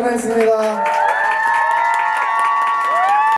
ナいス梅田